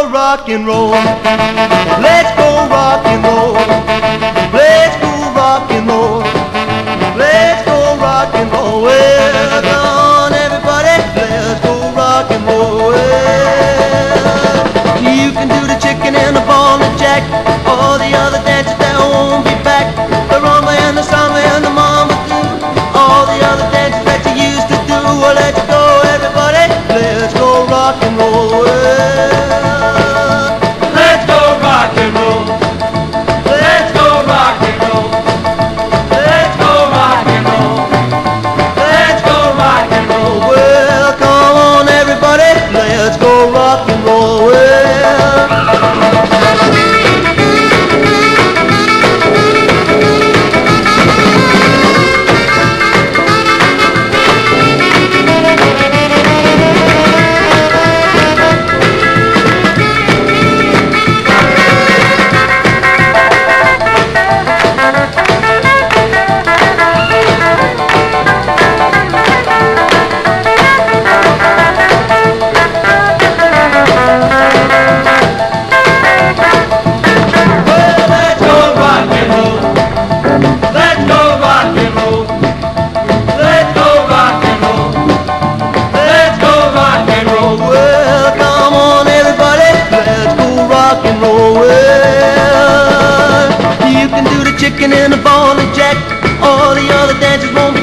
go rock and roll. Let's go rock and roll. Let's go rock and roll. Let's go rock and roll. Well, chicken and a ball of jack. All the other dancers won't be